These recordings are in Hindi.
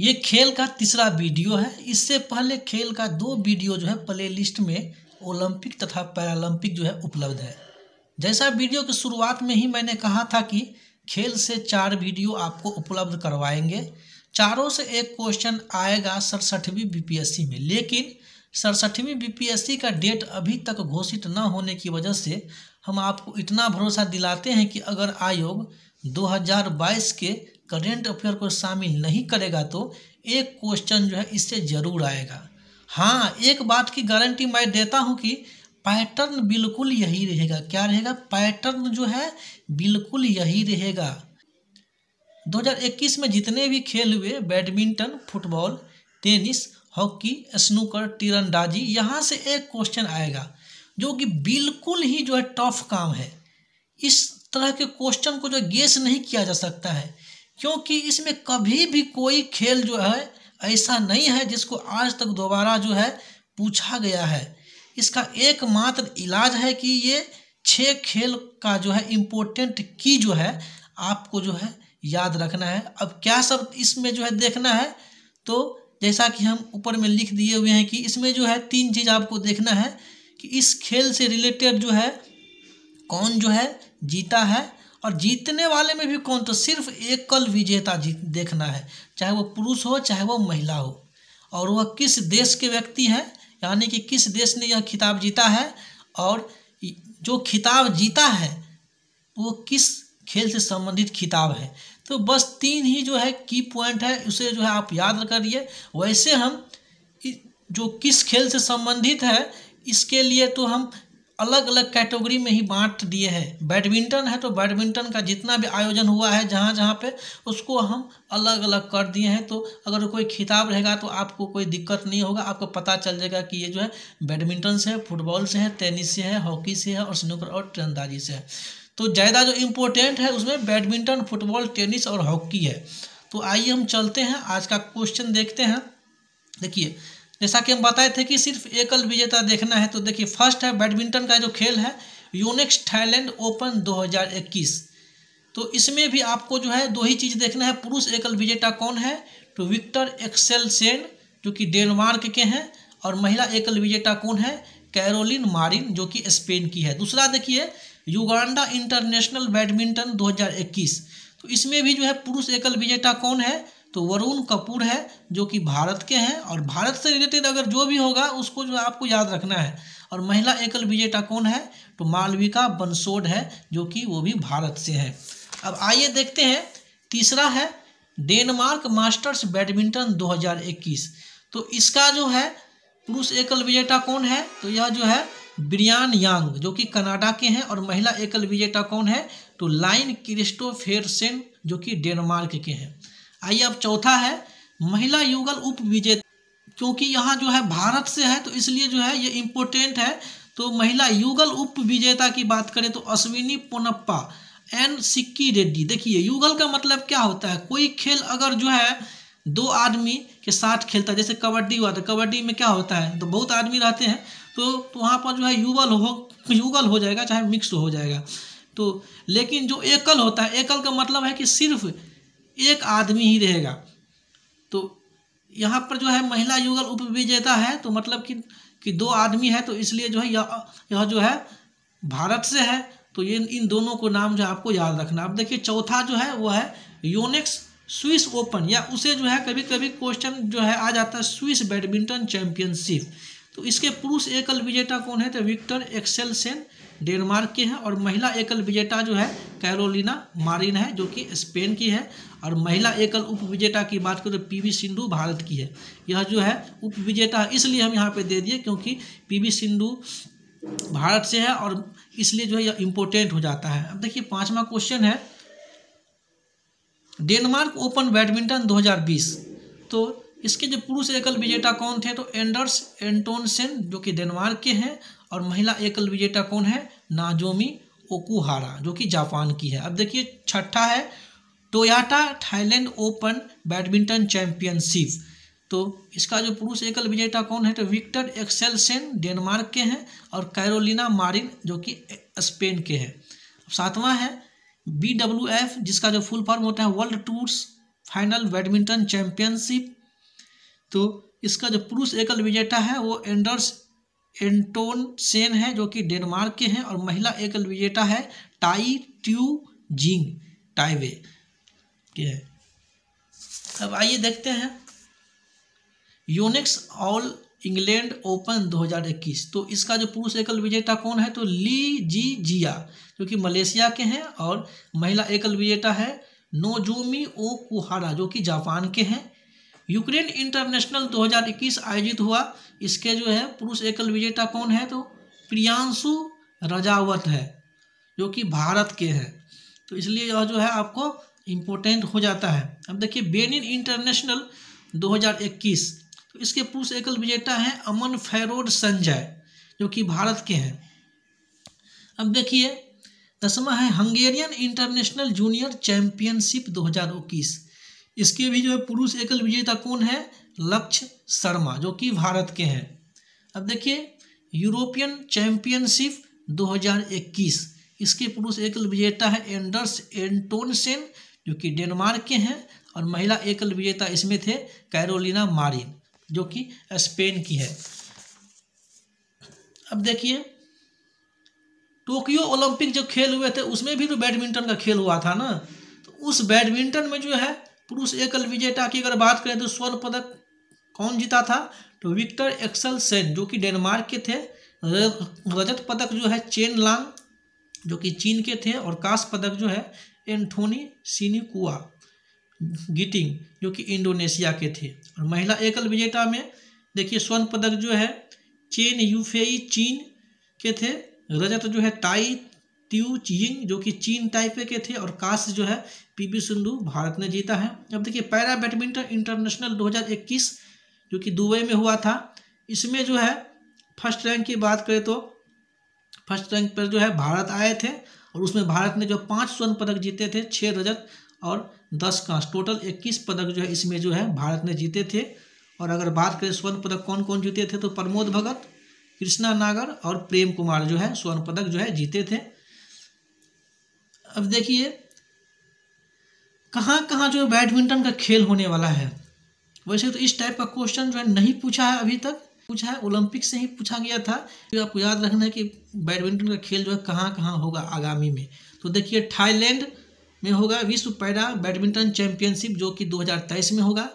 ये खेल का तीसरा वीडियो है। इससे पहले खेल का दो वीडियो जो है प्ले लिस्ट में ओलंपिक तथा पैरालंपिक जो है उपलब्ध है। जैसा वीडियो की शुरुआत में ही मैंने कहा था कि खेल से चार वीडियो आपको उपलब्ध करवाएँगे। चारों से एक क्वेश्चन आएगा सड़सठवीं बीपीएससी में। लेकिन सड़सठवीं बीपीएससी का डेट अभी तक घोषित न होने की वजह से हम आपको इतना भरोसा दिलाते हैं कि अगर आयोग 2022 के करेंट अफेयर को शामिल नहीं करेगा तो एक क्वेश्चन जो है इससे ज़रूर आएगा। हाँ एक बात की गारंटी मैं देता हूँ कि पैटर्न बिल्कुल यही रहेगा। क्या रहेगा? पैटर्न जो है बिल्कुल यही रहेगा। 2021 में जितने भी खेल हुए badminton football tennis hockey snooker तीरंदाजी, यहाँ से एक क्वेश्चन आएगा, जो कि बिल्कुल ही जो है टफ काम है। इस तरह के क्वेश्चन को जो गेस नहीं किया जा सकता है। क्योंकि इसमें कभी भी कोई खेल जो है, ऐसा नहीं है जिसको आज तक दोबारा जो है पूछा गया है। इसका एकमात्र इलाज है कि ये छः खेल का जो है इम्पोर्टेंट की जो है आपको जो है याद रखना है। अब क्या सब इसमें जो है देखना है? तो जैसा कि हम ऊपर में लिख दिए हुए हैं कि इसमें जो है तीन चीज़ आपको देखना है कि इस खेल से रिलेटेड जो है कौन जो है जीता है और जीतने वाले में भी कौन? तो सिर्फ़ एक कल विजेता जीत, देखना है। चाहे वो पुरुष हो, चाहे वो महिला हो। और वह किस देश के व्यक्ति हैं? यानी कि किस देश ने यह खिताब जीता है? और जो खिताब जीता है, वो किस खेल से संबंधित खिताब है? तो बस तीन ही जो है की पॉइंट है, उसे जो है आप याद करिए वैसे हम जो किस खेल से संबंधित है, इसके लिए तो हम अलग अलग कैटेगरी में ही बांट दिए हैं। बैडमिंटन है तो बैडमिंटन का जितना भी आयोजन हुआ है जहाँ जहाँ पे, उसको हम अलग अलग कर दिए हैं। तो अगर कोई खिताब रहेगा तो आपको कोई दिक्कत नहीं होगा। आपको पता चल जाएगा कि ये जो है, बैडमिंटन से है, फुटबॉल से है, टेनिस से है, हॉकी से है और स्नूकर और तीरंदाजी से है। तो ज़्यादा जो इम्पोर्टेंट है उसमें बैडमिंटन, फुटबॉल, टेनिस और हॉकी है। तो आइए हम चलते हैं। आज का क्वेश्चन देखते हैं। देखिए जैसा कि हम बताए थे कि सिर्फ़ एकल विजेता देखना है तो देखिए, फ़र्स्ट है बैडमिंटन का जो खेल है, यूनिक्स थाईलैंड ओपन 2021 तो इसमें भी आपको जो है दो ही चीज़ देखना है, पुरुष एकल विजेता कौन है? तो विक्टर एक्सेल सेन जो कि डेनमार्क के हैं, और महिला एकल विजेता कौन है? कैरोलिन मारिन, जो कि स्पेन की है। दूसरा देखिए, युगांडा इंटरनेशनल बैडमिंटन 2021 तो इसमें भी जो है पुरुष एकल विजेता कौन है? तो वरुण कपूर है, जो कि भारत के हैं, और भारत से रिलेटेड अगर जो भी होगा, उसको जो आपको याद रखना है। और महिला एकल विजेता कौन है? तो मालविका बंसोड है, जो कि वो भी भारत से है। अब आइए देखते हैं, तीसरा है, डेनमार्क मास्टर्स बैडमिंटन 2021 तो इसका जो है, पुरुष एकल विजेता कौन है? तो यह जो है, ब्रियान यांग, जो कि कनाडा के हैं, और महिला एकल विजेता कौन है? तो लाइन क्रिस्टोफेरसेन जो कि डेनमार्क के हैं। आइए अब चौथा है महिला युगल उप विजेता। क्योंकि यहाँ जो है भारत से है तो इसलिए जो है ये इम्पोर्टेंट है। तो महिला युगल उप विजेता की बात करें तो अश्विनी पोनप्पा एन सिक्की रेड्डी। देखिए युगल का मतलब क्या होता है? कोई खेल अगर जो है दो आदमी के साथ खेलता है जैसे कबड्डी हुआ तो कबड्डी में क्या होता है? तो बहुत आदमी रहते हैं तो, तो वहाँ पर जो है युगल हो युगल हो जाएगा चाहे मिक्स हो जाएगा। तो लेकिन जो एकल होता है एकल का मतलब है कि सिर्फ़ एक आदमी ही रहेगा। तो यहाँ पर जो है महिला युगल उप विजेता है तो मतलब कि कि दो आदमी है तो इसलिए जो है यह यह जो है भारत से है। तो ये, इन दोनों को नाम जो आपको याद रखना अब देखिए चौथा जो है, वो है योनेक्स स्विस ओपन, या उसे जो है कभी कभी क्वेश्चन जो है आ जाता है स्विस बैडमिंटन चैंपियनशिप। तो इसके पुरुष एकल विजेता कौन है? तो विक्टर एक्सेल सेन डेनमार्क के हैं और महिला एकल विजेता जो है, कैरोलिना मारिन है, जो कि स्पेन की है। और महिला एकल उप विजेता की बात करें तो पीवी सिंधु भारत की है। यह जो है, उप विजेता इसलिए हम यहाँ पे दे दिए क्योंकि पीवी सिंधु भारत से है और इसलिए जो है यह इम्पोर्टेंट हो जाता है। अब देखिए, पाँचवा क्वेश्चन है। डेनमार्क ओपन बैडमिंटन 2020 तो इसके जो पुरुष एकल विजेता कौन थे? तो एंडर्स एंटोनसेन, जो कि डेनमार्क के हैं, और महिला एकल विजेता कौन है? नाजोमी ओकुहारा, जो कि जापान की है। अब देखिए, छठा है, Toyota Thailand Open badminton championship. तो इसका जो पुरुष एकल विजेता कौन है? तो विक्टर एक्सेलसेन, डेनमार्क के हैं, और कैरोलिना मारिन, जो कि स्पेन के हैं। सातवां है बी डब्ल्यू एफ़ जिसका जो फुल फॉर्म होता है, world tours final badminton championship. तो इसका जो पुरुष एकल विजेता है, वो एंडर्स एंटोन सेन है, जो कि डेनमार्क के हैं, और महिला एकल विजेता है टाई ट्यू जिंग टाइवे के है। अब आइए देखते हैं। यूनिक्स ऑल इंग्लैंड ओपन 2021 तो इसका जो पुरुष एकल विजेता कौन है? तो ली जी जिया, जो कि मलेशिया के हैं, और महिला एकल विजेता है नोजोमी ओ कुहारा जो कि जापान के हैं। यूक्रेन इंटरनेशनल 2021 आयोजित हुआ। इसके जो है, पुरुष एकल विजेता कौन है? तो प्रियांशु रजावत है, जो कि भारत के हैं। तो इसलिए यह जो है, आपको इम्पोर्टेंट हो जाता है। अब देखिए, बेनिन इंटरनेशनल 2021 तो इसके पुरुष एकल विजेता हैं अमन फैरोड संजय, जो कि भारत के हैं। अब देखिए, दसवा है हंगेरियन इंटरनेशनल जूनियर चैंपियनशिप 2021 इसके भी जो है पुरुष एकल विजेता कौन है? लक्ष्य शर्मा, जो कि भारत के हैं। अब देखिए, यूरोपियन चैंपियनशिप 2021 इसके पुरुष एकल विजेता है एंडर्स एंटोनसेन, जो कि डेनमार्क के हैं, और महिला एकल विजेता इसमें थे कैरोलिना मारिन, जो कि स्पेन की है। अब देखिए, टोक्यो ओलंपिक जो खेल हुए थे, उसमें भी तो बैडमिंटन का खेल हुआ था ना? तो उस बैडमिंटन में जो है पुरुष एकल विजेता की अगर बात करें तो स्वर्ण पदक कौन जीता था? तो विक्टर एक्सल सेन जो कि डेनमार्क के थे। रजत पदक जो है चेन लांग, जो कि चीन के थे, और कांस्य पदक जो है एंथोनी सिनिकुआ गिटिंग, जो कि इंडोनेशिया के थे। और महिला एकल विजेता में, देखिए स्वर्ण पदक जो है चेन यूफेई चीन के थे। रजत जो है टाई त्यू चिंग जो कि चीन टाइपे के थे और कांस्य जो है पीवी सिंधु भारत ने जीता है। अब देखिए, पैरा बैडमिंटन इंटरनेशनल 2021 जो कि दुबई में हुआ था, इसमें जो है, फ़र्स्ट रैंक की बात करें तो फ़र्स्ट रैंक पर जो है, भारत आए थे और उसमें भारत ने जो पाँच स्वर्ण पदक जीते थे छः रजत और दस कांस टोटल इक्कीस पदक जो है, इसमें जो है, भारत ने जीते थे। और अगर बात करें स्वर्ण पदक कौन कौन जीते थे तो प्रमोद भगत, कृष्णा नागर और प्रेम कुमार जो है, स्वर्ण पदक जो है, जीते थे। अब देखिए, कहाँ कहाँ जो बैडमिंटन का खेल होने वाला है, वैसे तो इस टाइप का क्वेश्चन जो है नहीं पूछा है अभी तक। पूछा है ओलंपिक से ही पूछा गया था। तो आपको याद रखना है कि बैडमिंटन का खेल जो है कहाँ कहाँ होगा आगामी में। तो देखिए थाईलैंड में होगा विश्व पैरा बैडमिंटन चैंपियनशिप, जो कि 2023 में होगा।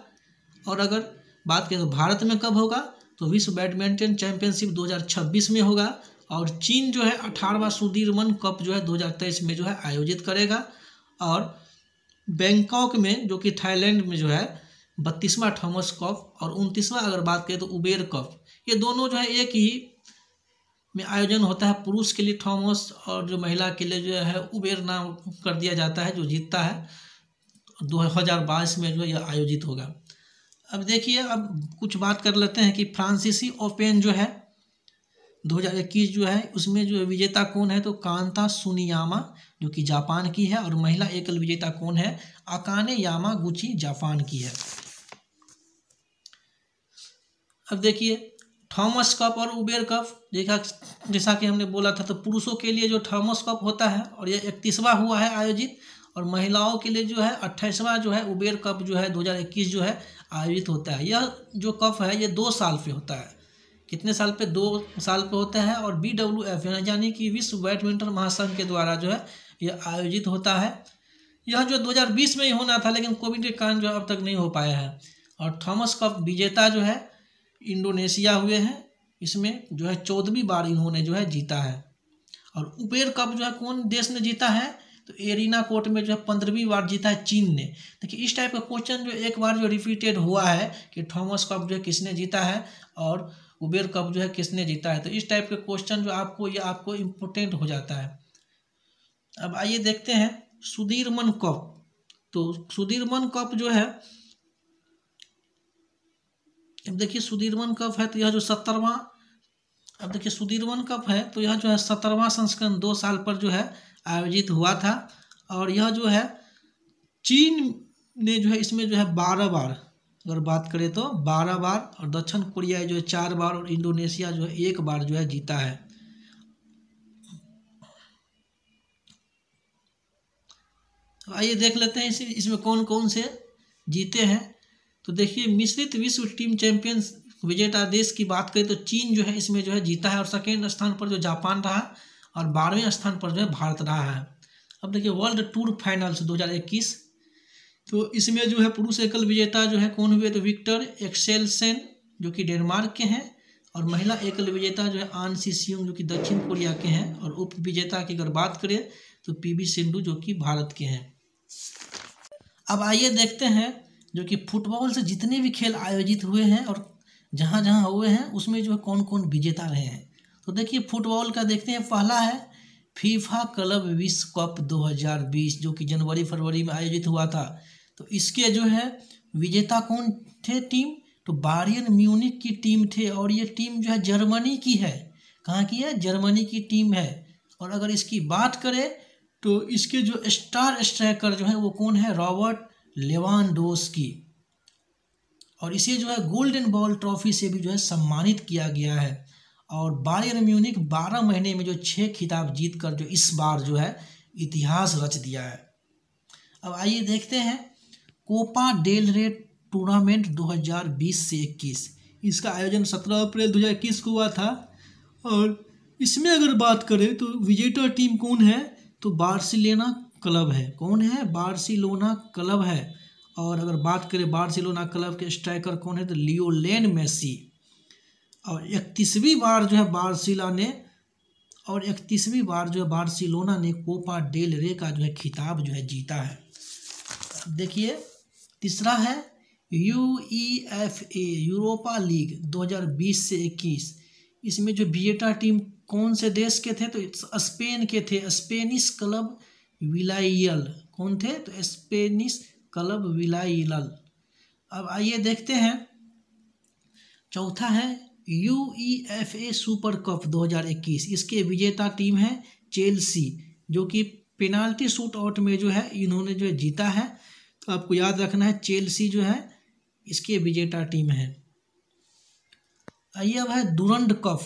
और अगर बात करें तो भारत में कब होगा तो विश्व बैडमिंटन चैंपियनशिप 2026 में होगा। और चीन जो है अठारहवा सुदीरमन कप जो है 2023 में जो है आयोजित करेगा। और बैंकॉक में, जो कि थाईलैंड में जो है बत्तीसवां थॉमस कप और उनतीसवां अगर बात करें तो उबेर कप। ये दोनों जो है एक ही में आयोजन होता है पुरुष के लिए थॉमस और जो महिला के लिए जो है उबेर नाम कर दिया जाता है, जो जीतता है। दो हज़ार बाईस में जो यह आयोजित होगा। अब देखिए, अब कुछ बात कर लेते हैं कि फ्रांसीसी ओपन जो है 2021 जो है, उसमें जो विजेता कौन है? तो कांता सुनियामा, जो कि जापान की है, और महिला एकल विजेता कौन है? अकाने यामा गुची जापान की है। अब देखिए, थॉमस कप और उबेर कप, देखा, जैसा कि हमने बोला था तो पुरुषों के लिए जो थॉमस कप होता है, और यह इकतीसवां हुआ है आयोजित, और महिलाओं के लिए जो है, अट्ठाईसवां जो है, उबेर कप जो है 2021 जो है, आयोजित होता है। यह जो कप है ये दो साल पे होता है। कितने साल पे? दो साल पे होता है और बी डब्ल्यू एफ़ यानी कि विश्व बैडमिंटन महासंघ के द्वारा जो है यह आयोजित होता है। यह जो 2020 में ही होना था, लेकिन कोविड के कारण जो अब तक नहीं हो पाया है। और थॉमस कप विजेता जो है, इंडोनेशिया हुए हैं। इसमें जो है चौदहवीं बार इन्होंने जो है जीता है। और उबेर कप जो है कौन देश ने जीता है? तो एरिना कोर्ट में जो है पंद्रहवीं बार जीता है चीन ने। देखिए, इस टाइप का क्वेश्चन जो एक बार जो रिपीटेड हुआ है कि थॉमस कप जो है किसने जीता है? और उबेर कप जो है किसने जीता है? तो इस टाइप के क्वेश्चन जो आपको, ये आपको इम्पोर्टेंट हो जाता है। अब आइए देखते हैं सुधीरमन कप। तो सुधीरमन कप जो है, अब देखिए सुधीरमन कप है तो यह जो सत्तरवा अब देखिए सुधीरमन कप है तो यह जो है सत्तरवा संस्करण दो साल पर जो है आयोजित हुआ था। और यह जो है, चीन ने जो है इसमें जो है बारह बार अगर बात करें तो बारह बार और दक्षिण कोरिया जो है चार बार और इंडोनेशिया जो है एक बार जो है जीता है। तो आइए देख लेते हैं इस, इसमें कौन कौन से जीते हैं। तो देखिए, मिश्रित विश्व टीम चैंपियन विजेता देश की बात करें तो चीन जो है इसमें जो है जीता है और सेकेंड स्थान पर जो जापान रहा और बारहवें स्थान पर जो है भारत रहा है। अब देखिए वर्ल्ड टूर फाइनल्स 2021 तो इसमें जो है पुरुष एकल विजेता जो है, कौन हुए? तो विक्टर एक्सेलसेन, जो कि डेनमार्क के हैं, और महिला एकल विजेता जो है, आन सी सियोंग, जो कि दक्षिण कोरिया के हैं। और उप विजेता की अगर बात करें तो पीवी सिंधु, जो कि भारत के हैं। अब आइए देखते हैं, जो कि फुटबॉल से जितने भी खेल आयोजित हुए हैं और जहाँ जहाँ हुए हैं, उसमें जो है कौन कौन विजेता रहे हैं। तो देखिए, फुटबॉल का देखते हैं, पहला है फीफा क्लब विश्व कप 2020 जो कि जनवरी फरवरी में आयोजित हुआ था। तो इसके जो है, विजेता कौन थे टीम? तो बारियन म्यूनिक की टीम थे और ये टीम जो है जर्मनी की है। कहाँ की है? जर्मनी की टीम है। और अगर इसकी बात करें तो इसके जो स्टार स्ट्राइकर जो है, वो कौन है? रॉबर्ट लेवानडोस की और इसे जो है, गोल्डन बॉल ट्रॉफी से भी जो है, सम्मानित किया गया है। और बायर म्यूनिक बारह महीने में जो छः खिताब जीत कर जो इस बार जो है, इतिहास रच दिया है। अब आइए देखते हैं कोपा डेल रे टूर्नामेंट 2020 से 21 इसका आयोजन 17 अप्रैल 2021 को हुआ था। और इसमें अगर बात करें तो विजेटर टीम कौन है? तो बार्सिलोना क्लब है। कौन है? बार्सिलोना क्लब है। और अगर बात करें बार्सिलोना क्लब के स्ट्राइकर कौन है? तो लियोलेन मेसी और इकतीसवीं बार जो है बार्सिला ने, और इकतीसवीं बार जो है बार्सिलोना ने कोपा डेल रे का जो है खिताब जो है जीता है। देखिए तीसरा है U E F A Europa League 2020 से 21 इसमें जो विजेता टीम कौन से देश के थे? तो स्पेन के थे। स्पेनिश क्लब विलाइयल कौन थे? तो स्पेनिश क्लब विलाइल अब आइए देखते हैं। चौथा है U E F A Super Cup 2021 इसके विजेता टीम है चेल्सी जो कि पेनाल्टी शूट आउट में जो है, इन्होंने जो है जीता है। तो आपको याद रखना है, चेल्सी जो है, इसके विजेता टीम है। आइए अब है दुरंड कप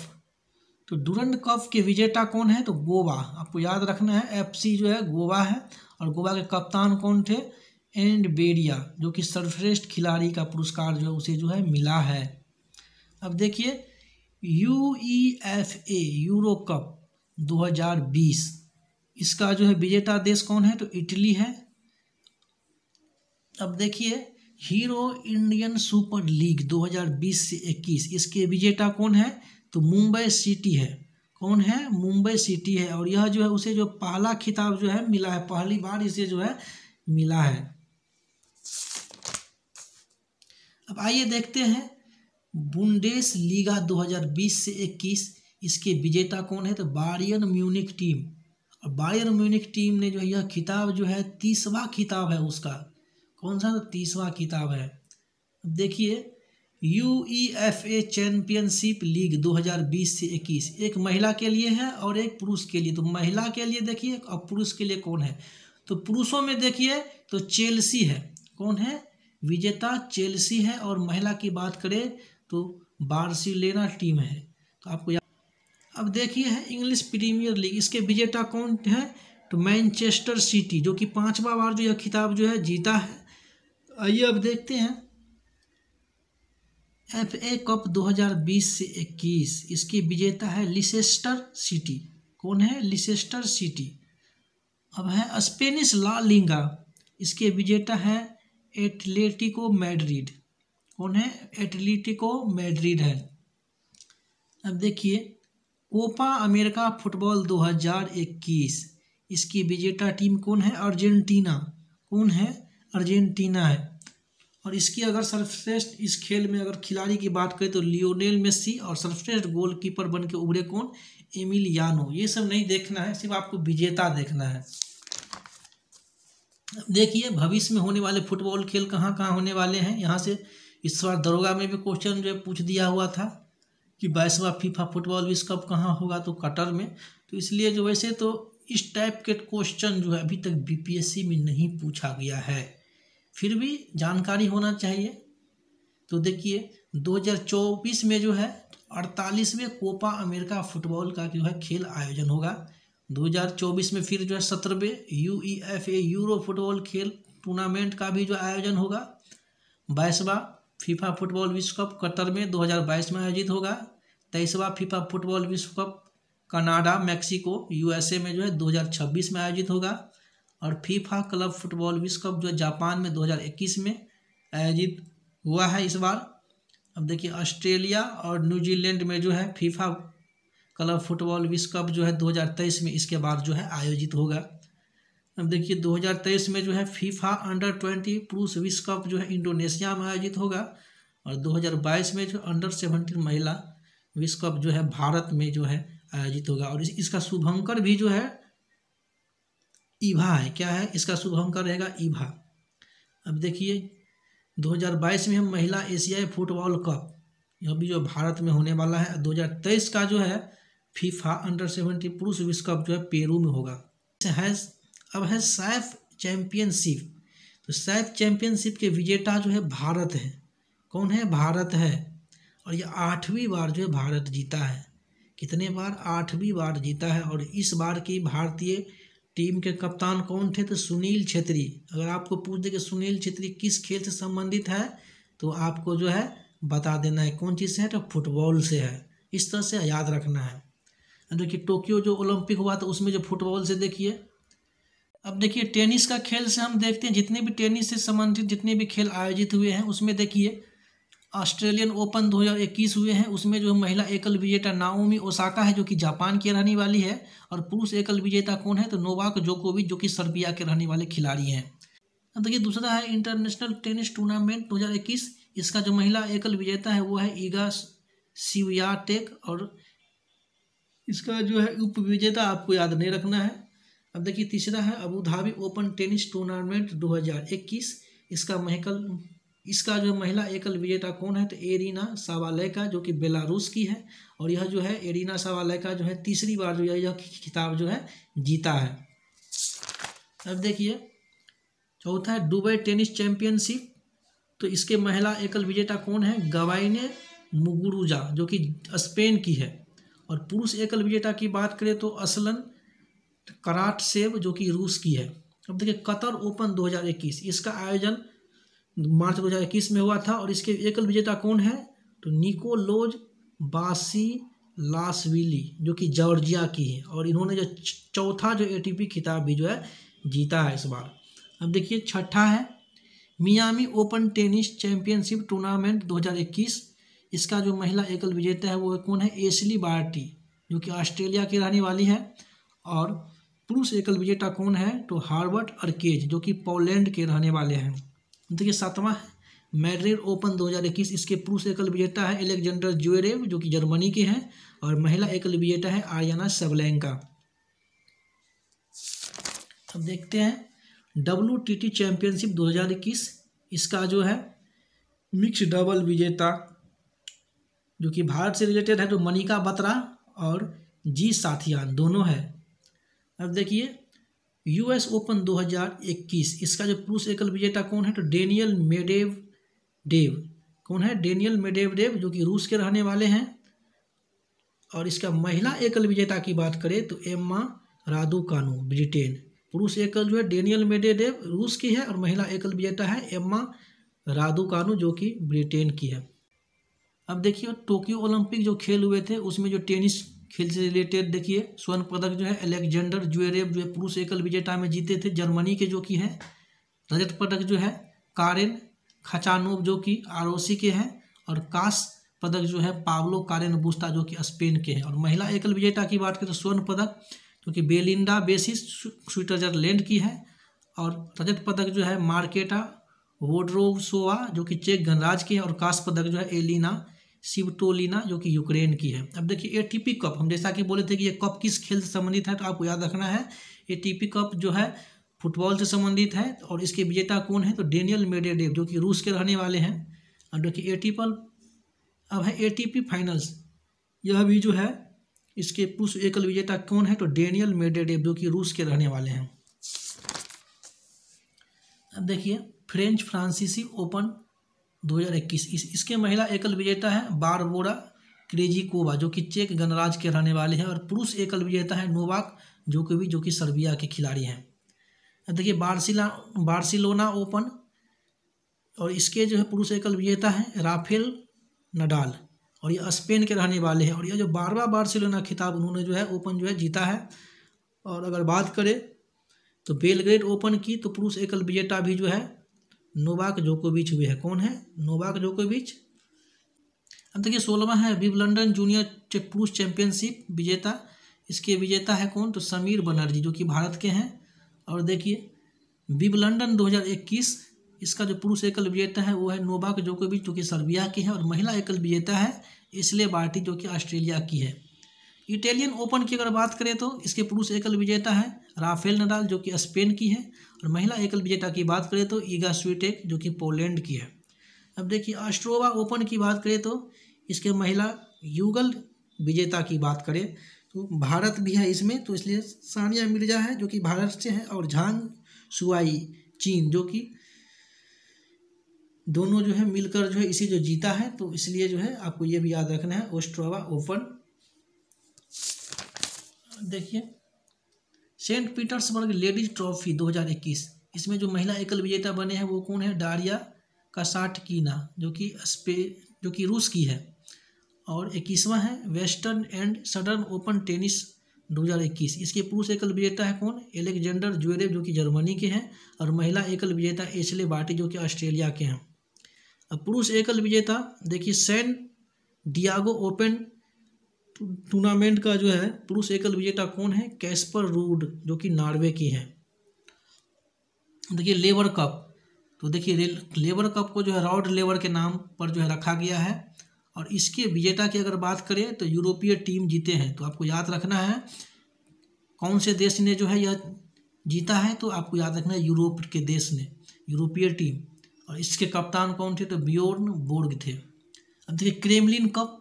तो दुरंड कप के विजेता कौन है? तो गोवा। आपको याद रखना है एफसी जो है, गोवा है, और गोवा के कप्तान कौन थे? एंड बेरिया जो कि सर्वश्रेष्ठ खिलाड़ी का पुरस्कार जो है, उसे जो है, मिला है। अब देखिए, U E F A Euro Cup 2020 इसका जो है, विजेता देश कौन है? तो इटली है। अब देखिए हीरो इंडियन सुपर लीग 2020 से 21 इसके विजेता कौन है? तो मुंबई सिटी है। कौन है? मुंबई सिटी है। और यह जो है, उसे जो पहला खिताब जो है, मिला है, पहली बार इसे जो है, मिला है। अब आइए देखते हैं बुंडेस लीगा 2020 से 21 इसके विजेता कौन है? तो बारियन म्यूनिक टीम और बारियन म्यूनिक टीम ने जो यह खिताब जो है, तीसवा खिताब है उसका। कौन सा तो तीसवा किताब है? देखिए U E F A Championship League 2020 से 21 एक महिला के लिए है और एक पुरुष के लिए। तो महिला के लिए देखिए, और पुरुष के लिए कौन है? तो पुरुषों में देखिए तो चेल्सी है। कौन है? विजेता चेल्सी है। और महिला की बात करें तो बार्सिलोना टीम है। तो आपको अब देखिए है, इंग्लिश प्रीमियर लीग। इसके विजेता कौन है? तो मैनचेस्टर सिटी, जो कि पांचवा बार जो यह खिताब जो है जीता है। आइए अब देखते हैं। एफ़ ए कप 2020 से 21 इसके विजेता है लिसेस्टर सिटी। कौन है? Leicester City. अब है स्पेनिश ला लिंगा, इसके विजेता है एटलेटिको मैड्रिड। कौन है? एटलेटिको मैड्रिड है। अब देखिए, कोपा अमेरिका फुटबॉल 2021 इसकी विजेता टीम कौन है? अर्जेंटीना। कौन है? अर्जेंटीना है। और इसकी अगर सर्वश्रेष्ठ इस खेल में अगर खिलाड़ी की बात करें तो लियोनेल मेस्सी और सर्वश्रेष्ठ गोलकीपर बन के उभरे कौन? एमिलियानो ये सब नहीं देखना है, सिर्फ़ आपको विजेता देखना है। देखिए, भविष्य में होने वाले फुटबॉल खेल कहाँ कहाँ होने वाले हैं? यहाँ से इस बार दरोगा में भी क्वेश्चन जो पूछ दिया हुआ था कि बाईसवा फीफा फुटबॉल विश्व कप कहाँ होगा तो कटर में। तो इसलिए जो वैसे तो इस टाइप के क्वेश्चन जो है अभी तक बीपीएससी में नहीं पूछा गया है। फिर भी जानकारी होना चाहिए। तो देखिए 2024 में जो है, अड़तालीसवें कोपा अमेरिका फुटबॉल का जो है खेल आयोजन होगा। 2024 में फिर जो है सत्रहवें U E F A Euro football खेल टूर्नामेंट का भी जो आयोजन होगा। बाईसवा फीफा फुटबॉल विश्व कप कतर में 2022 में आयोजित होगा। तेईसवा फीफा फुटबॉल विश्व कप कनाडा, मैक्सिको, यूएसए में जो है 2026 में आयोजित होगा। और फीफा क्लब फुटबॉल विश्व कप जो जापान में 2021 में आयोजित हुआ है इस बार। अब देखिए ऑस्ट्रेलिया और न्यूजीलैंड में जो है फीफा क्लब फुटबॉल विश्व कप जो है 2023 में इसके बाद जो है आयोजित होगा। अब देखिए 2023 में जो है फीफा अंडर ट्वेंटी पुरुष विश्व कप जो है इंडोनेशिया में आयोजित होगा और 2022 में जो अंडर सेवनटीन महिला विश्व कप जो है भारत में जो है आयोजित होगा। और इस, इसका शुभंकर भी जो है ईभा है। क्या है? इसका शुभंकर रहेगा ईभा। अब देखिए 2022 में हम महिला एशियाई फुटबॉल कप, यह भी जो भारत में होने वाला है 2023 का जो है, फीफा अंडर सेवेंटी पुरुष विश्व कप जो है, पेरू में होगा। है, अब है सैफ चैंपियनशिप। तो सैफ चैंपियनशिप के विजेता जो है, भारत है। कौन है? भारत है। और यह आठवीं बार जो है, भारत जीता है। कितने बार? आठवीं बार जीता है। और इस बार की भारतीय टीम के कप्तान कौन थे? तो सुनील छेत्री। अगर आपको पूछ दे कि सुनील छेत्री किस खेल से संबंधित है तो आपको जो है बता देना है कौन चीज़ से है तो फुटबॉल से है। इस तरह से याद रखना है। देखिए, टोक्यो जो ओलंपिक हुआ था उसमें जो फुटबॉल से देखिए। अब देखिए, टेनिस का खेल से हम देखते हैं, जितने भी टेनिस से संबंधित जितने भी खेल आयोजित हुए हैं, उसमें देखिए ऑस्ट्रेलियन ओपन 2021 हुए हैं। उसमें जो महिला एकल विजेता नाओमी ओसाका है, जो कि जापान की रहने वाली है, और पुरुष एकल विजेता कौन है? तो नोवाक जोकोविच, जो कि सर्बिया के रहने वाले खिलाड़ी हैं। अब देखिए, दूसरा है इंटरनेशनल टेनिस टूर्नामेंट 2021 इसका जो महिला एकल विजेता है, वो है ईगा सिवियाटेक, और इसका जो है उप विजेता आपको याद नहीं रखना है। अब देखिए, तीसरा है Abu Dhabi Open tennis tournament 2021 इसका महकल इसका जो महिला एकल विजेता कौन है? तो एरिना सावालेका जो कि बेलारूस की है। और यह जो है, एरिना सावालेका जो है, तीसरी बार जो है, यह खिताब जो है, जीता है। अब देखिए, चौथा है, दुबई टेनिस चैंपियनशिप। तो इसके महिला एकल विजेता कौन है? गवाइने मुगुरुजा, जो कि स्पेन की है। और पुरुष एकल विजेता की बात करें तो असलन कराट सेव जो कि रूस की है। अब देखिए, कतर ओपन 2021 इसका आयोजन मार्च 2021 में हुआ था और इसके एकल विजेता कौन है? तो निकोलोज बासी लासविली, जो कि जॉर्जिया की है। और इन्होंने जो चौथा जो एटीपी खिताब भी जो है, जीता है इस बार। अब देखिए, छठा है, Miami Open tennis championship tournament 2021 इसका जो महिला एकल विजेता है, वो कौन है? एसली बार्टी, जो कि ऑस्ट्रेलिया की रहने वाली है। और पुरुष एकल विजेता कौन है? तो हार्वर्ड अर्केज, जो कि पोलैंड के रहने वाले हैं। देखिए सातवां, मैड्रिड ओपन 2021 इसके पुरुष एकल विजेता है एलेक्जेंडर ज्वेरेव जो कि जर्मनी के हैं, और महिला एकल विजेता है आर्याना सबलैंका अब देखते हैं, डब्ल्यू टी टी चैंपियनशिप 2021 इसका जो है मिक्स डबल विजेता, जो कि भारत से रिलेटेड है तो मनिका बत्रा और जी साथियान, दोनों है। अब देखिए यूएस ओपन 2021 इसका जो पुरुष एकल विजेता कौन है? तो डेनियल मेडेव, डेव। कौन है? डेनियल मेडेव डेव जो कि रूस के रहने वाले हैं। और इसका महिला एकल विजेता की बात करें तो एम्मा रादू कानू ब्रिटेन। पुरुष एकल जो है, डेनियल मेडेडेव रूस की है और महिला एकल विजेता है एम्मा रादू कानू जो कि ब्रिटेन की है। अब देखिए, टोक्यो ओलंपिक जो खेल हुए थे, उसमें जो टेनिस खेल से रिलेटेड देखिए, स्वर्ण पदक जो है, अलेक्जेंडर ज्वेरेव जो है, पुरुष एकल विजेता में जीते थे जर्मनी के जो कि हैं। रजत पदक जो है, कारेन खचानोव जो कि आरोसी के हैं, और कास पदक जो है, पावलो कारेन बुस्ता जो कि स्पेन के हैं। और महिला एकल विजेता की बात करें तो स्वर्ण पदक, जो कि बेलिंडा बेसिस स्विट्जरलैंड की है। और रजत पदक जो है, मार्केटा वोड्रोसोवा जो कि चेक गणराज की है, और कास पदक जो है, एलिना सिवटोलिना जो कि यूक्रेन की है। अब देखिए एटीपी कप हम जैसा कि बोले थे कि ये कप किस खेल से संबंधित है तो आपको याद रखना है एटीपी कप जो है फुटबॉल से संबंधित है, और इसके विजेता कौन है तो डेनियल मेडेडेव जो कि रूस के रहने वाले हैं। और देखिए एटीपल अब है एटीपी फाइनल्स यह भी जो है, इसके पुरुष एकल विजेता कौन है तो डेनियल मेडेडेव जो कि रूस के रहने वाले हैं। अब देखिए फ्रेंच फ्रांसीसी ओपन 2021 इस, इसके महिला एकल विजेता है बारबोरा क्रेजिकोवा जो कि चेक गणराज के रहने वाले हैं, और पुरुष एकल विजेता है नोवाक जोकोविच, जो कि सर्बिया के खिलाड़ी हैं। देखिए, बार्सिला, बार्सिलोना ओपन, और इसके जो है पुरुष एकल विजेता है राफेल नडाल, और ये स्पेन के रहने वाले हैं, और यह जो बारवा बार्सिलोना खिताब उन्होंने जो है ओपन जो है जीता है। और अगर बात करें तो बेलग्रेड ओपन की तो पुरुष एकल विजेता भी जो है नोवाक जोकोविच हुए हैं। कौन है? नोवाक जोकोविच। अब देखिए सोलवा है विव लंडन जूनियर पुरुष चैंपियनशिप विजेता। इसके विजेता है कौन? तो समीर बनर्जी, जो कि भारत के हैं। और देखिए विव लंडन 2021 इसका जो पुरुष एकल विजेता है, वो है नोवाक जोकोविच, जो कि सर्बिया की है। और महिला एकल विजेता है इसलिए बार्टी, जो कि ऑस्ट्रेलिया की है। इटालियन ओपन की अगर बात करें तो इसके पुरुष एकल विजेता है, राफेल नडाल, जो कि स्पेन की है, और महिला एकल विजेता की बात करें तो ईगा स्वीटेक, जो कि पोलैंड की है। अब देखिए ऑस्ट्रोवा ओपन की बात करें तो इसके महिला युगल विजेता की बात करें तो भारत भी है इसमें तो इसलिए सानिया मिर्ज़ा है, जो कि भारत से है, और झांग सुआई चीन, जो कि दोनों जो है मिलकर जो है इसी जो जीता है तो इसलिए जो है आपको ये भी याद रखना है ऑस्ट्रोवा ओपन देखिए, सेंट पीटर्सबर्ग लेडीज़ ट्रॉफी 2021 इसमें जो महिला एकल विजेता बने हैं वो कौन है? डारिया कीना जो कि स्पे, जो कि रूस की है। और इक्कीसवां है, Western and Southern Open tennis 2021 इसके पुरुष एकल विजेता है कौन? एलेक्जेंडर ज्वेरेव जो कि जर्मनी के हैं, और महिला एकल विजेता एचले बाटी, जो कि ऑस्ट्रेलिया के हैं। अब पुरुष एकल विजेता, देखिए सैन डियागो ओपन टूर्नामेंट का जो है, पुरुष एकल विजेता कौन है? कैस्पर रूड, जो कि नॉर्वे की है। देखिए, लेबर कप। तो देखिए लेबर कप को जो है, रॉड लेबर के नाम पर जो है रखा गया है। और इसके विजेता की अगर बात करें तो यूरोपीय टीम जीते हैं। तो आपको याद रखना है, कौन से देश ने जो है, यह जीता है? तो आपको याद रखना है, यूरोप के देश ने, यूरोपीय टीम। और इसके कप्तान कौन थे? तो बियोर्न बोर्ग थे। अब देखिए, क्रेमलिन कप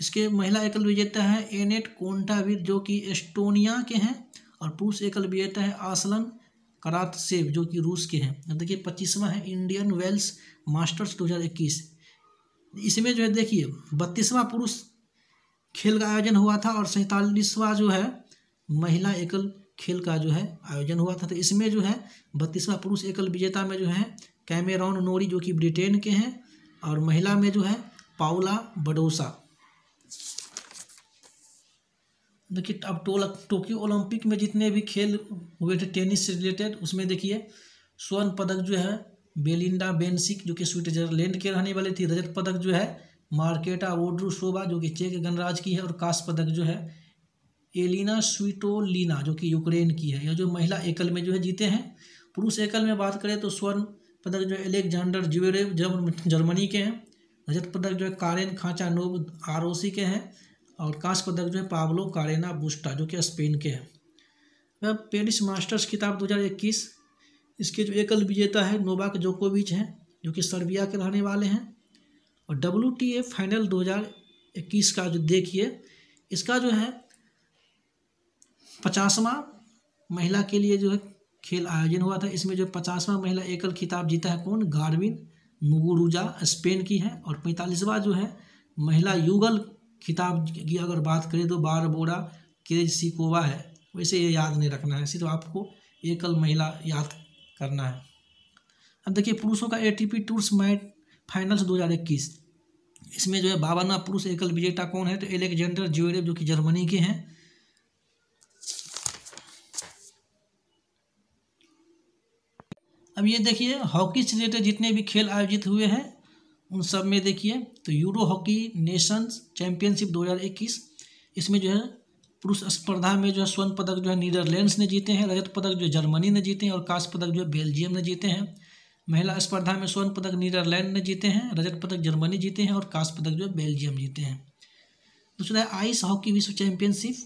इसके महिला एकल विजेता है एनेट कोंटाविर जो कि एस्टोनिया के हैं, और पुरुष एकल विजेता है आसलन करातसेव, जो कि रूस के हैं। देखिए, पच्चीसवां है इंडियन वेल्स मास्टर्स 2021 इसमें जो है, देखिए, बत्तीसवां पुरुष खेल का आयोजन हुआ था और सैंतालीसवां जो है, महिला एकल खेल का जो है, आयोजन हुआ था। तो इसमें जो है, बत्तीसवां पुरुष एकल विजेता में जो है, कैमेरॉन नोरी, जो कि ब्रिटेन के हैं, और महिला में जो है, पाउला बडोसा। देखिए, अब टोक्यो ओलंपिक में जितने भी खेल हुए थे, टेनिस से रिलेटेड, उसमें देखिए, स्वर्ण पदक जो है, बेलिंडा बेनसिक, जो कि स्विट्जरलैंड के रहने वाली थी, रजत पदक जो है, मार्केटा वोड्रू शोभा, जो कि चेक गणराज की है, और कांस्य पदक जो है, एलिना स्वीटोलिना, जो कि यूक्रेन की है। यह जो महिला एकल में जो है, जीते हैं। पुरुष एकल में बात करें तो स्वर्ण पदक जो है, एलेक्जेंडर ज्वेरेव जर्मनी के हैं। रजत पदक जो है, कारेन खांचा नोब आर के हैं। और कांस्य पदक जो है पावलो कारेना बुस्टा, जो कि स्पेन के हैं। वह पेरिस मास्टर्स खिताब 2021 इसके जो एकल विजेता है नोवाक जोकोविच हैं, जो कि सर्बिया के रहने वाले हैं। और डब्ल्यू टी ए फाइनल दो हज़ार इक्कीस का जो देखिए, इसका जो है पचासवा महिला के लिए जो है खेल आयोजन हुआ था। इसमें जो पचासवा महिला एकल खिताब जीता है कौन? गार्विन मुगुरुजा, स्पेन की है। और पैंतालीसवा जो है महिला युगल खिताब की अगर बात करें तो बार बोरा केज सिकोवा है, वैसे ये याद नहीं रखना है, सिर्फ़ आपको एकल महिला याद करना है। अब देखिए, पुरुषों का ए टी टूर्स मैट फाइनल्स दो हज़ार इक्कीस। इसमें जो है बावनवा पुरुष एकल विजेता कौन है? तो एलेक्जेंडर ज्वेरेव जो कि जर्मनी के हैं। अब ये देखिए, हॉकी से रिलेटेड जितने भी खेल आयोजित हुए हैं उन सब में देखिए तो यूरो हॉकी नेशंस चैंपियनशिप 2021 इसमें जो है पुरुष स्पर्धा में जो है स्वर्ण पदक जो है नीदरलैंड्स ने जीते हैं, रजत पदक जो जर्मनी ने जीते हैं और कांस्य पदक जो है बेल्जियम ने जीते हैं। महिला स्पर्धा में स्वर्ण पदक नीदरलैंड ने जीते हैं, रजत पदक जर्मनी जीते हैं और कांस्य पदक जो है बेल्जियम जीते हैं। दूसरा है आइस हॉकी विश्व चैंपियनशिप,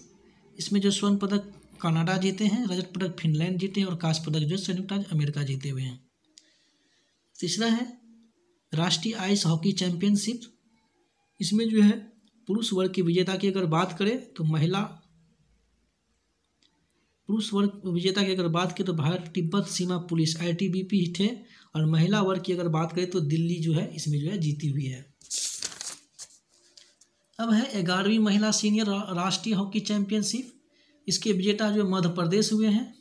इसमें जो स्वर्ण पदक कनाडा जीते हैं, रजत पदक फिनलैंड जीते हैं और कांस्य पदक जो है संयुक्त राज्य अमेरिका जीते हुए हैं। तीसरा है राष्ट्रीय आइस हॉकी चैंपियनशिप। इसमें जो है, पुरुष वर्ग की विजेता की अगर बात करें तो महिला, पुरुष वर्ग विजेता की अगर बात करें तो भारत तिब्बत सीमा पुलिस आईटीबीपी थे और महिला वर्ग की अगर बात करें तो दिल्ली जो है, इसमें जो है, जीती हुई है। अब है ग्यारहवीं महिला सीनियर राष्ट्रीय हॉकी चैंपियनशिप। इसके विजेता जो मध्य प्रदेश हुए हैं।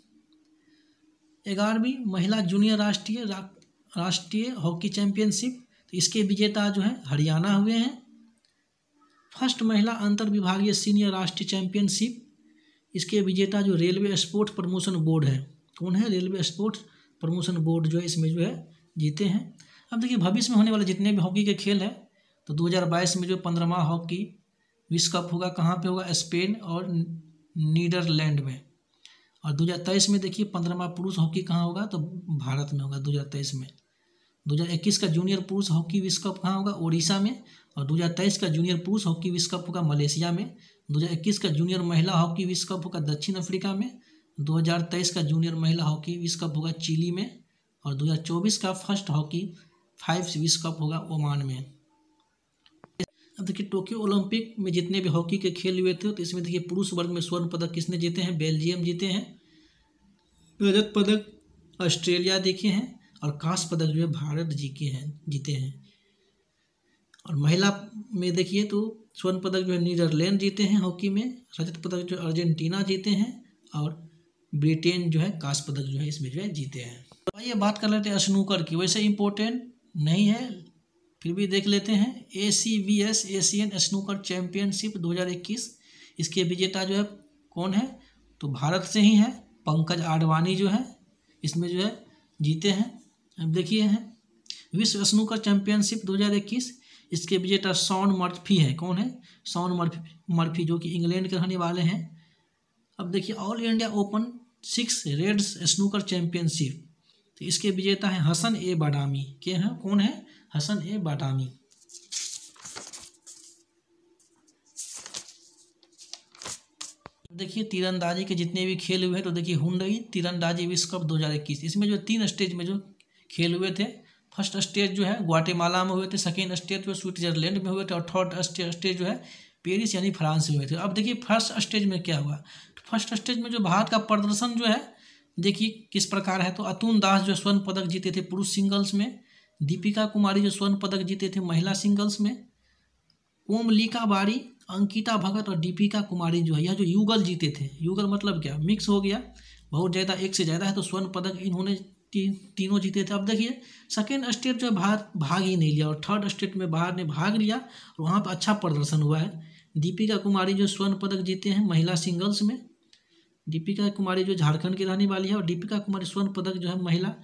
ग्यारहवीं महिला जूनियर राष्ट्रीय राष्ट्रीय हॉकी चैंपियनशिप। तो इसके विजेता जो है, हरियाणा हुए हैं। फ़र्स्ट महिला अंतर विभागीय सीनियर राष्ट्रीय चैंपियनशिप। इसके विजेता जो रेलवे स्पोर्ट्स प्रमोशन बोर्ड है, कौन है? रेलवे स्पोर्ट्स प्रमोशन बोर्ड जो है, इसमें जो है, जीते हैं। अब देखिए, भविष्य में होने वाले जितने भी हॉकी के खेल हैं तो 2022 में जो पंद्रहवा हॉकी विश्व कप होगा, कहाँ पे होगा? स्पेन और नीदरलैंड में। और 2023 में देखिए, पंद्रहवा पुरुष हॉकी कहाँ होगा? तो भारत में होगा 2023 में। 2021 का जूनियर पुरुष हॉकी विश्व कप कहाँ होगा? ओडिशा में। और 2023 का जूनियर पुरुष हॉकी विश्व कप होगा मलेशिया में। 2021 का जूनियर महिला हॉकी विश्व कप होगा दक्षिण अफ्रीका में। 2023 का जूनियर महिला हॉकी विश्व कप होगा चिली में। और 2024 का फ़र्स्ट हॉकी फाइव विश्व कप होगा ओमान में। अब देखिए, टोक्यो ओलंपिक में जितने भी हॉकी के खेल हुए थे तो इसमें देखिए, पुरुष वर्ग में स्वर्ण पदक किसने जीते हैं? बेल्जियम जीते हैं। रजत पदक ऑस्ट्रेलिया देखे हैं। और कांस्य पदक जो है भारत जी के हैं, जीते हैं। और महिला में देखिए तो स्वर्ण पदक जो है नीदरलैंड जीते हैं हॉकी में, रजत पदक जो अर्जेंटीना जीते हैं और ब्रिटेन जो है कांस्य पदक जो है इसमें जो है जीते हैं। तो आइए बात कर लेते हैं स्नूकर की, वैसे इंपॉर्टेंट नहीं है, फिर भी देख लेते हैं। A C B S Asian snooker championship 2021 इसके विजेता जो है कौन है? तो भारत से ही है, पंकज आडवाणी जो है, इसमें जो है जीते हैं। अब देखिए हैं। विश्व स्नूकर चैम्पियनशिप 2021 इसके विजेता सॉन मर्फी है। कौन है? सॉन मर्फी मर्फी जो कि इंग्लैंड के रहने वाले हैं। अब देखिए, all India open six reds snooker championship. तो इसके विजेता हैं हसन ए बाडामी के हैं? कौन है? हसन ए बाडामी देखिए, तीरंदाजी के जितने भी खेल हुए हैं तो देखिए, हुंडई तीरंदाजी विश्व कप 2021 इसमें जो तीन स्टेज में जो खेल हुए थे। फ़र्स्ट स्टेज जो है, ग्वाटेमाला में हुए थे। सेकेंड स्टेज जो स्विट्जरलैंड में हुए थे। और थर्ड स्टेज जो है, पेरिस यानी फ्रांस में हुए थे। अब देखिए फ़र्स्ट स्टेज में क्या हुआ? तो फ़र्स्ट स्टेज में जो भारत का प्रदर्शन जो है, देखिए किस प्रकार है तो अतुल दास जो स्वर्ण पदक जीते थे पुरुष सिंगल्स में। दीपिका कुमारी जो स्वर्ण पदक जीते थे महिला सिंगल्स में। ओमलिका बारी, अंकिता भगत और दीपिका कुमारी जो है यह जो युगल जीते थे। युगल मतलब क्या? मिक्स हो गया। बहुत ज़्यादा एक से ज़्यादा है तो स्वर्ण पदक इन्होंने ती, तीनों जीते थे। अब देखिए सेकेंड स्टेट जो है भारत भाग ही नहीं लिया और थर्ड स्टेट में बाहर ने भाग लिया और वहाँ पर अच्छा प्रदर्शन हुआ है। दीपिका कुमारी जो स्वर्ण पदक जीते हैं महिला सिंगल्स में दीपिका कुमारी जो झारखंड की रहने वाली है और दीपिका कुमारी स्वर्ण पदक जो है महिला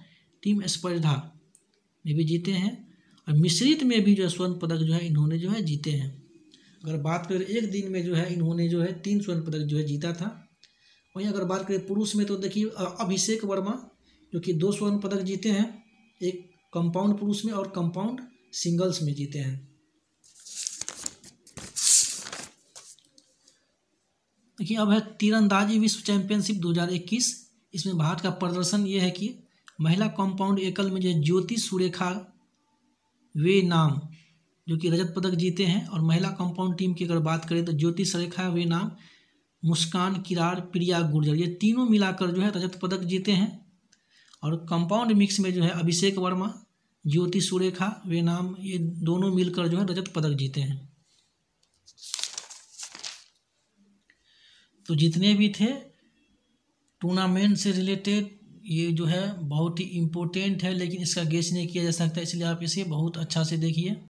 टीम स्पर्धा में भी जीते हैं और मिश्रित में भी जो है स्वर्ण पदक जो है इन्होंने जो है जीते हैं। अगर बात करें एक दिन में जो है इन्होंने जो है तीन स्वर्ण पदक जो है जीता था। वहीं अगर बात करें पुरुष में तो देखिए अभिषेक वर्मा जो कि दो स्वर्ण पदक जीते हैं, एक कंपाउंड पुरुष में और कंपाउंड सिंगल्स में जीते हैं। देखिए, अब है तीरंदाजी विश्व चैंपियनशिप 2021 इसमें भारत का प्रदर्शन ये है कि महिला कंपाउंड एकल में जो ज्योति सुरेखा वे नाम, जो कि रजत पदक जीते हैं, और महिला कंपाउंड टीम की अगर बात करें तो ज्योति सुरेखा वे नाम, मुस्कान किरार, प्रिया गुर्जर, ये तीनों मिलाकर जो है रजत पदक जीते हैं। और कंपाउंड मिक्स में जो है अभिषेक वर्मा, ज्योति सुरेखा, वे नाम, ये दोनों मिलकर जो है रजत पदक जीते हैं। तो जितने भी थे टूर्नामेंट से रिलेटेड ये जो है बहुत ही इम्पोर्टेंट है, लेकिन इसका गेस नहीं किया जा सकता, इसलिए आप इसे बहुत अच्छा से देखिए।